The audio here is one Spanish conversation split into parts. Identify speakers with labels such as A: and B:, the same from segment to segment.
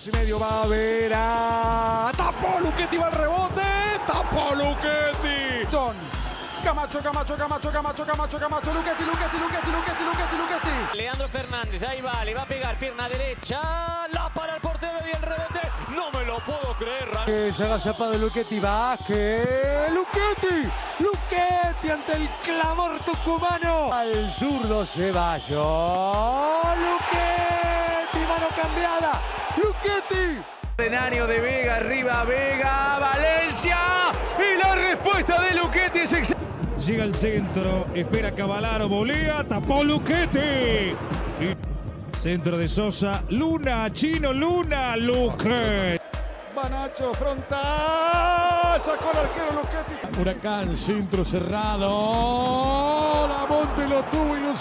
A: y medio va a ver a... Tapó Luquetti, va al rebote. Tapó Luquetti.
B: Don. Camacho, Camacho, Camacho, Camacho, Camacho, Camacho, Luquetti, Luquetti, Luquetti, Luquetti, Luquetti, Luquetti.
C: Leandro Fernández, ahí va, le va a pegar pierna derecha, la para el portero y el rebote. No me lo puedo creer.
D: Eh, se ha agachapado Luquetti, Vázquez. Luquetti, Luquetti ante el clamor tucumano. Al zurdo Ceballos. Luquetti. Luquetti.
E: Escenario de Vega, arriba Vega, Valencia. Y la respuesta de Luquetti es excelente.
A: Llega al centro, espera Cavalaro, volea, tapó Luquetti. Y centro de Sosa, Luna, Chino, Luna, Luquetti.
B: Banacho, frontal. Sacó el arquero Luquetti.
A: Huracán, centro cerrado. La Monte lo tuvo y lo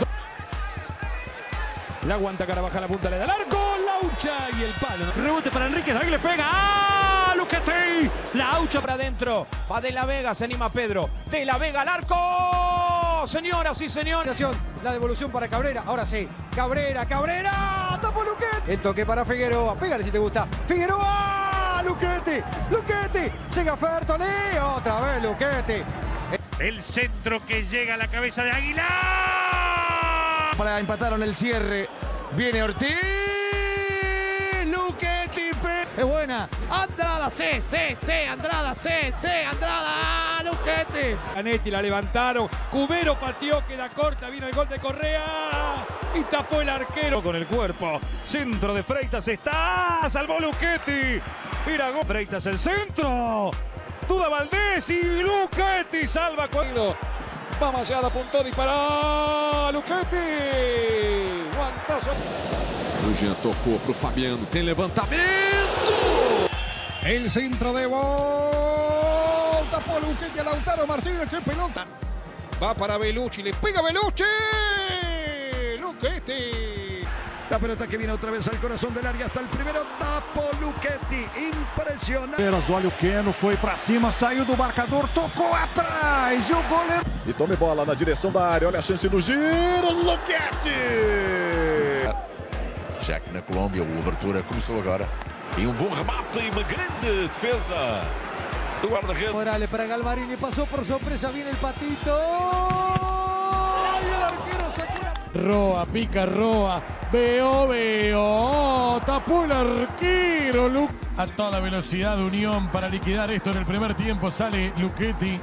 B: La aguanta Carabajal, la punta le da el arco. Laucha y el palo.
F: Rebote para Enrique, ahí le pega. ¡Ah! Luquetti. Laucha para adentro. Va de la Vega, se anima Pedro. De la Vega al arco. Señoras y señores.
B: La devolución para Cabrera. Ahora sí. Cabrera, Cabrera. Tapó Luquetti. El toque para Figueroa. Pégale si te gusta. Figueroa. Luquetti. Luquetti. Llega Fertoli. Otra vez Luquetti.
G: El centro que llega a la cabeza de Aguilar.
A: Para empataron el cierre. Viene Ortiz. Luquetti.
F: Es buena. Andrada, sí, sí, sí. Andrada, sí, sí. Andrada. ¡Ah, Luquetti.
B: Canetti la levantaron. Cubero pateó, queda corta. Vino el gol de Correa. Y tapó el arquero.
A: Con el cuerpo. Centro de Freitas está. Salvó Luquetti. Mira. Freitas el centro. Duda Valdés y Luquetti salva. cuando
B: Va Mayada, apuntó, disparó. Luquetti. Guantazo.
H: O Jean tocou para o Fabiano, tem levantamento!
A: El centro de volta por Luquetti a Lautaro Martínez. ¡Qué pelota! Va para Belucci, le pega Belucci. Luquetti. La pelota que viene otra vez al corazón del área hasta el primero. Tapo Luquetti. Impressionante.
I: Olha o Keno, foi para cima, saiu do marcador, tocou atrás. E o goleiro.
J: E tome bola na direção da área. Olha a chance no giro. Luquetti.
H: Cheque na Colômbia, o abertura começou agora. E um bom remate e uma grande defesa do guarda-redes.
D: Morales para Galvarini, pasó por sorpresa, viene el patito.
A: Roa, pica Roa. Veo, veo. Tapó el arquero. Lu a toda velocidad Unión para liquidar esto en el primer tiempo. Sale Luquetti.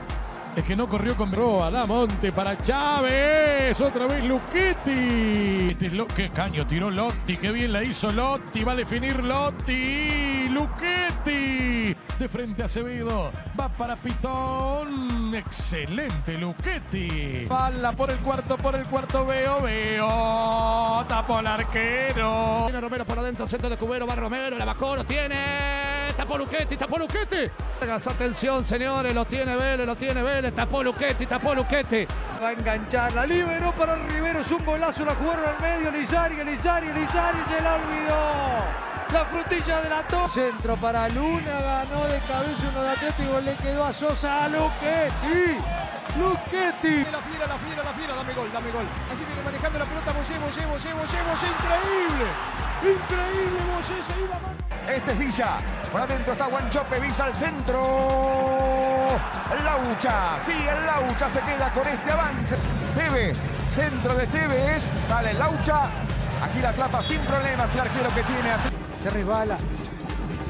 A: Es que no corrió con Roa. La Monte para Chávez. Otra vez Luquetti. Este es lo que caño tiró Lotti. Qué bien la hizo Lotti. Va a definir Lotti. Luquetti. De frente a Acevedo. Va para Pitón. Excelente Luquetti. Bala por el cuarto, por el cuarto. Veo, veo. Tapó el arquero.
F: Viene Romero por adentro, centro de Cubero, va Romero, la bajó, lo tiene. Tapó Luquetti, tapó Luquetti. Atención, señores, lo tiene Vélez, lo tiene Vélez. Tapó Luquetti, tapó Luquetti.
B: Va a enganchar, la liberó para Rivero, es un golazo, la jugaron al medio, Lizari, Lizari, Lizari, se la olvidó. La frutilla de la to.
D: Centro para Luna, ganó de cabeza uno de Atlético, le quedó a Sosa, a Luquetti. Luquetti.
B: La fiera, la fiera, la fiera, dame gol, dame gol. Así viene manejando la pelota, Mosé, Mosé, Mosé, Mosé, Mosé, increíble. Increíble, Mosé, se iba mal.
K: Este es Villa. Por adentro está Guanchope, Villa al centro. Laucha. Sí, el Laucha se queda con este avance. Tevez. Centro de Tevez. Sale Laucha. Aquí la atrapa sin problemas el arquero que tiene.
B: Se resbala.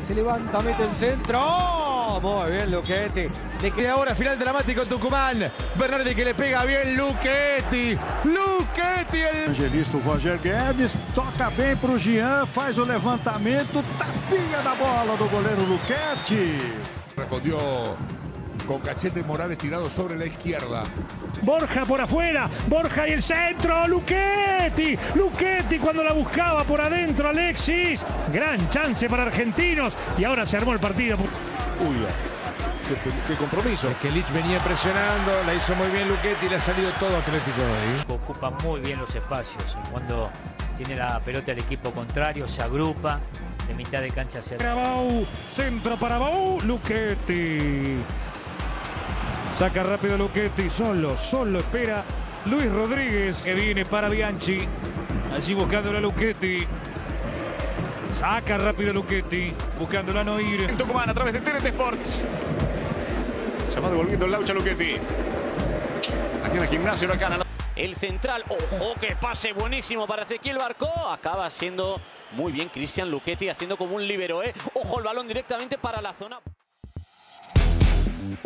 B: Se levanta, mete el centro. ¡Oh! Muy bien, Luquetti.
A: Le queda ahora final dramático en Tucumán. Bernardi que le pega bien Luquetti. Luquetti. El...
I: Evangelista Roger Guedes toca bem para o Jean, faz o levantamento, tapinha da bola do goleiro Luquetti.
J: Respondió con Cachete Morales tirado sobre la izquierda.
G: Borja por afuera, Borja y el centro, Luquetti, Luquetti cuando la buscaba por adentro Alexis, gran chance para argentinos y ahora se armó el partido.
A: Uy, qué, qué compromiso. Es que Lich venía presionando, la hizo muy bien Luquetti y le ha salido todo Atlético de ahí.
C: Ocupa muy bien los espacios. Cuando tiene la pelota el equipo contrario, se agrupa de mitad de cancha hacia
A: Para Bau, centro para Bau, Luquetti. Saca rápido Luquetti, solo, solo espera Luis Rodríguez que viene para Bianchi. Allí buscando a Luquetti.
L: Saca rápido Luchetti, buscando la no ir.
M: Tucumán a través de TNT Sports. Se va devolviendo el Laucha Luchetti. Aquí en el gimnasio Huracán.
N: El central, ojo, que pase buenísimo para Ezequiel Barco. Acaba siendo muy bien Cristian Luchetti haciendo como un libero, ¿eh? Ojo el balón directamente para la zona. Thank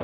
N: you.